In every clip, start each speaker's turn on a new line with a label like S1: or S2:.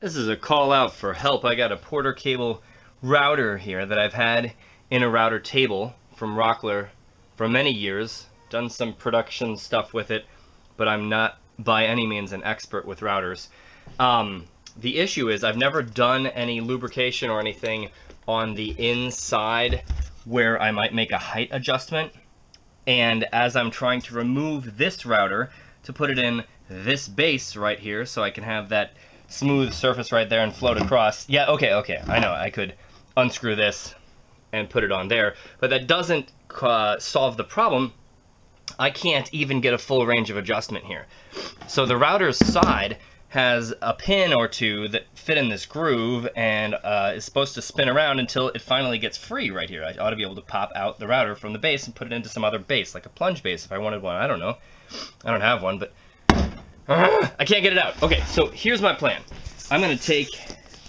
S1: This is a call out for help. I got a Porter cable router here that I've had in a router table from Rockler for many years. Done some production stuff with it, but I'm not by any means an expert with routers. Um, the issue is I've never done any lubrication or anything on the inside where I might make a height adjustment. And as I'm trying to remove this router to put it in this base right here so I can have that smooth surface right there and float across. Yeah, okay, okay, I know, I could unscrew this and put it on there, but that doesn't uh, solve the problem. I can't even get a full range of adjustment here. So the router's side has a pin or two that fit in this groove and uh, is supposed to spin around until it finally gets free right here. I ought to be able to pop out the router from the base and put it into some other base, like a plunge base if I wanted one. I don't know. I don't have one, but I can't get it out. Okay, so here's my plan. I'm gonna take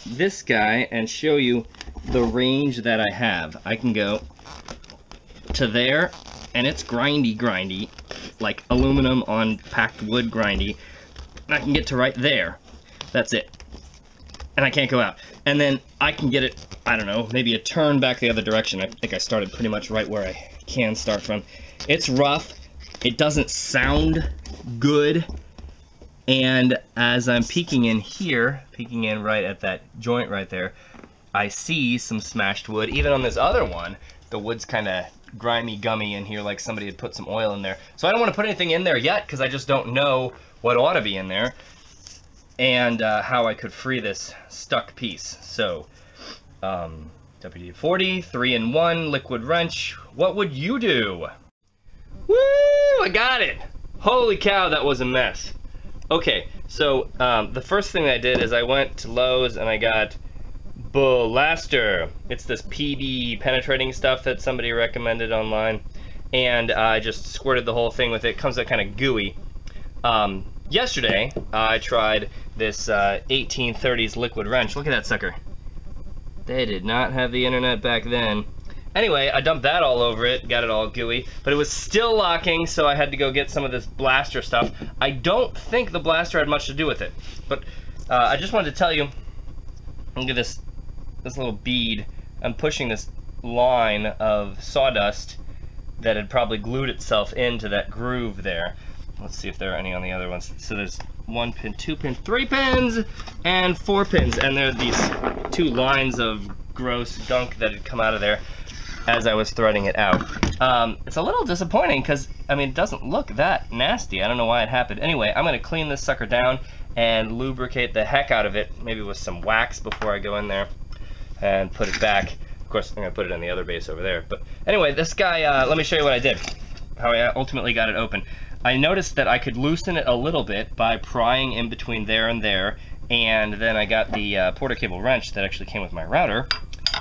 S1: this guy and show you the range that I have. I can go to there, and it's grindy grindy, like aluminum on packed wood grindy. And I can get to right there. That's it. And I can't go out. And then I can get it, I don't know, maybe a turn back the other direction. I think I started pretty much right where I can start from. It's rough. It doesn't sound good and as I'm peeking in here, peeking in right at that joint right there, I see some smashed wood. Even on this other one, the wood's kind of grimy, gummy in here like somebody had put some oil in there. So I don't want to put anything in there yet because I just don't know what ought to be in there and uh, how I could free this stuck piece. So, um, WD-40, 3-in-1, liquid wrench. What would you do? Woo! I got it! Holy cow, that was a mess. Okay, so um, the first thing I did is I went to Lowe's and I got Blaster. It's this PB penetrating stuff that somebody recommended online. And uh, I just squirted the whole thing with it. it comes out kind of gooey. Um, yesterday, I tried this uh, 1830s liquid wrench. Look at that sucker. They did not have the internet back then. Anyway, I dumped that all over it, got it all gooey, but it was still locking, so I had to go get some of this blaster stuff. I don't think the blaster had much to do with it, but uh, I just wanted to tell you, look at this, this little bead. I'm pushing this line of sawdust that had probably glued itself into that groove there. Let's see if there are any on the other ones. So there's one pin, two pins, three pins, and four pins, and there are these two lines of gross gunk that had come out of there as I was threading it out. Um, it's a little disappointing because, I mean, it doesn't look that nasty. I don't know why it happened. Anyway, I'm going to clean this sucker down and lubricate the heck out of it, maybe with some wax before I go in there and put it back. Of course, I'm going to put it on the other base over there. But anyway, this guy, uh, let me show you what I did, how I ultimately got it open. I noticed that I could loosen it a little bit by prying in between there and there, and then I got the uh, Porter cable wrench that actually came with my router,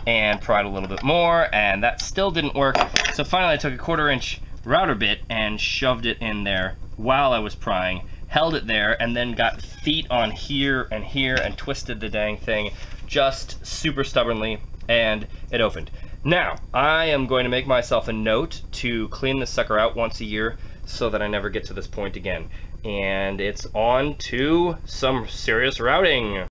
S1: and pried a little bit more and that still didn't work. So finally I took a quarter inch router bit and shoved it in there while I was prying, held it there and then got feet on here and here and twisted the dang thing just super stubbornly and it opened. Now, I am going to make myself a note to clean this sucker out once a year so that I never get to this point again. And it's on to some serious routing.